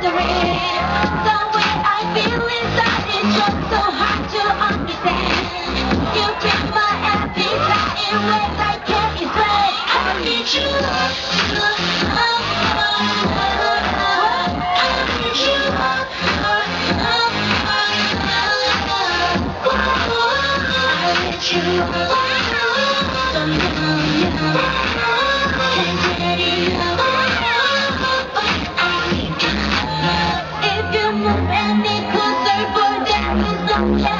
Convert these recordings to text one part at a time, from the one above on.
the Bye.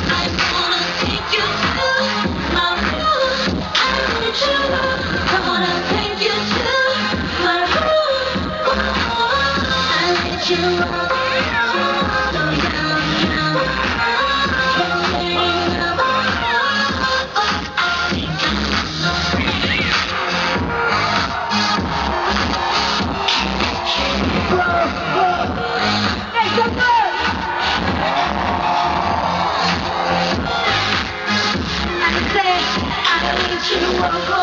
I need you,